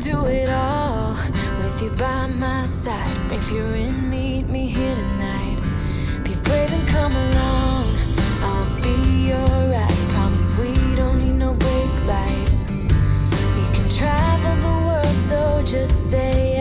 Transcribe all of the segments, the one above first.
do it all with you by my side. If you're in, meet me here tonight. Be brave and come along, I'll be alright. Promise we don't need no brake lights. We can travel the world, so just say.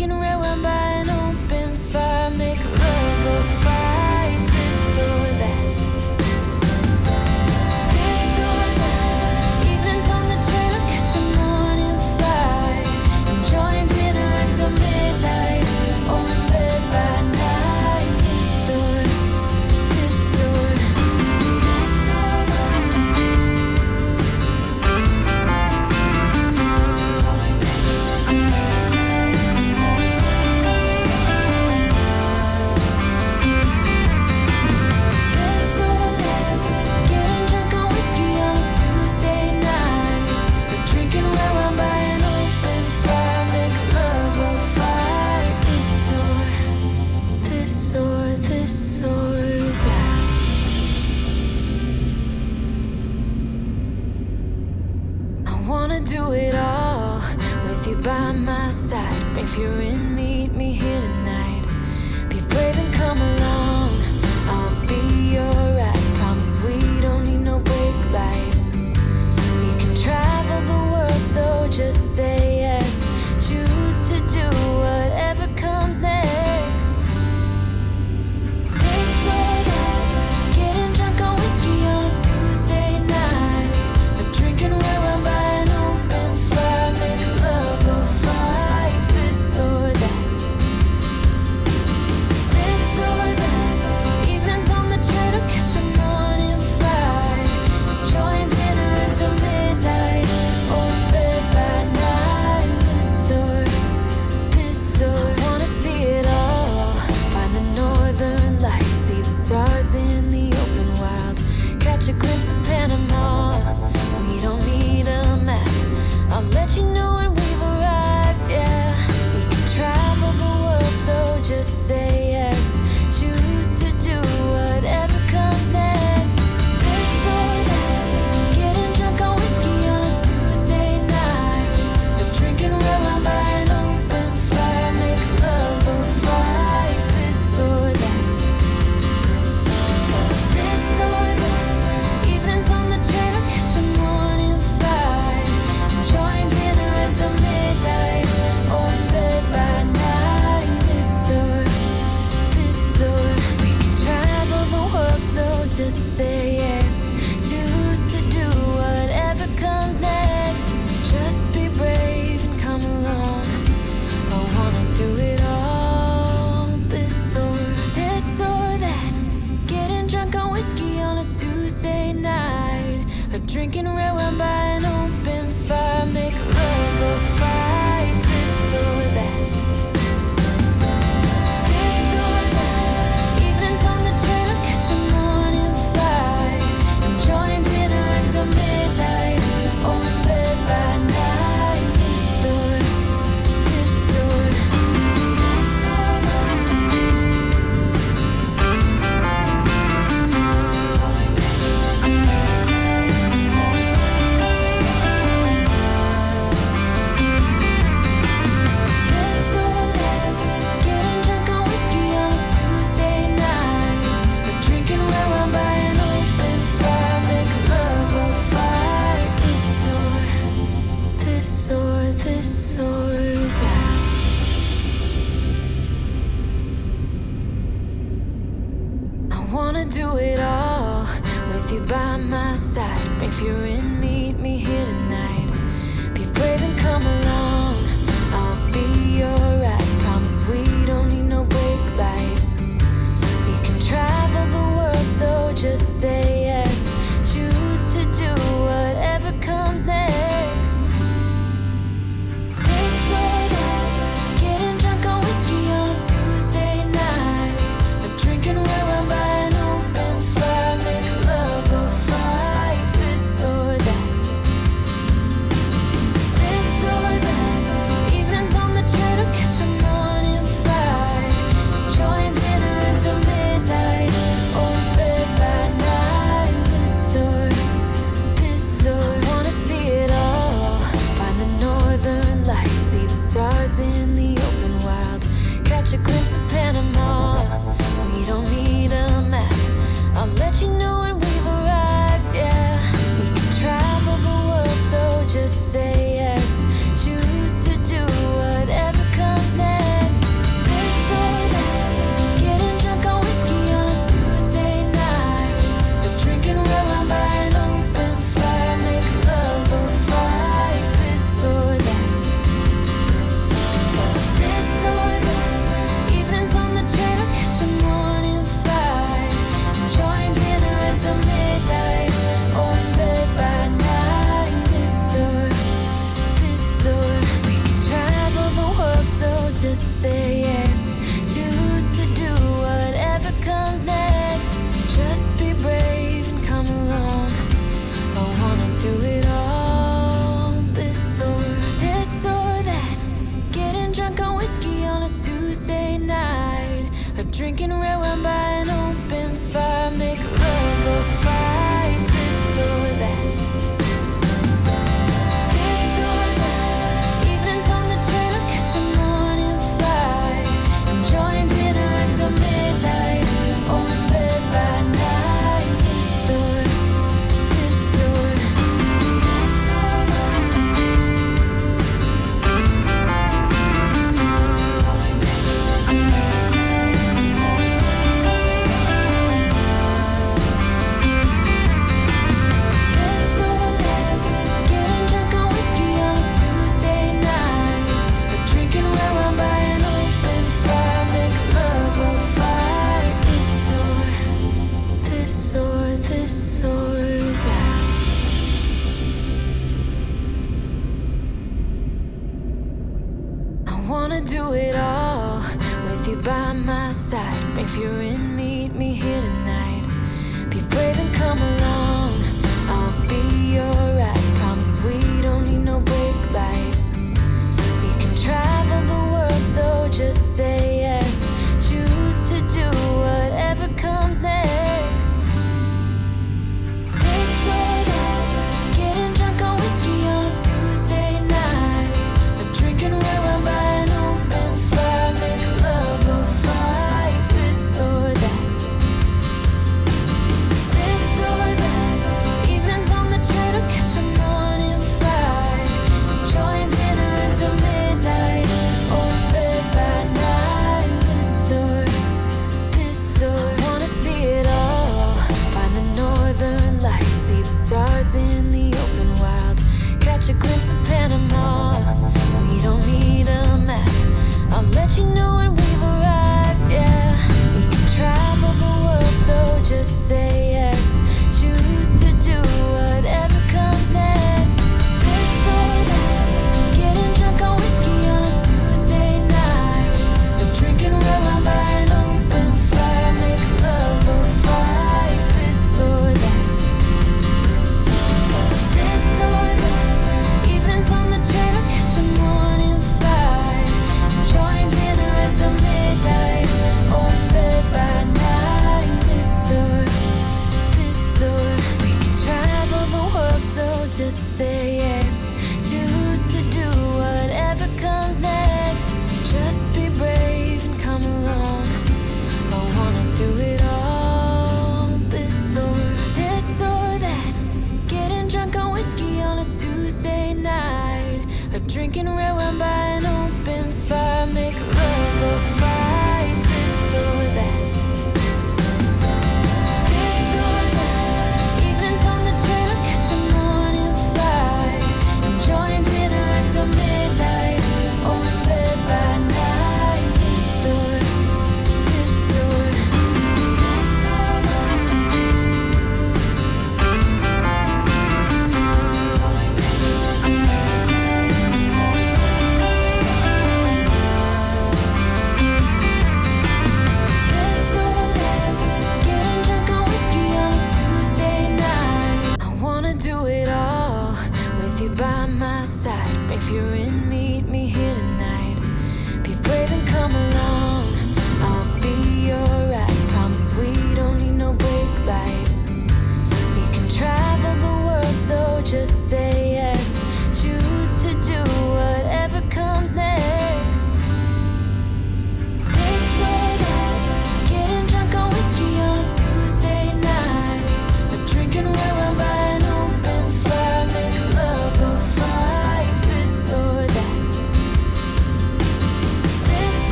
can rewind by do it all with you by my side. If you're in, meet me here tonight. Be brave and come along. I'll be alright. Promise we don't need no brake lights. We can travel the world, so just say yes. Choose to do drinking red wine by by my side. If you're in, meet me here tonight. Be brave and come along. I'll be your ride. Promise we don't need no brake.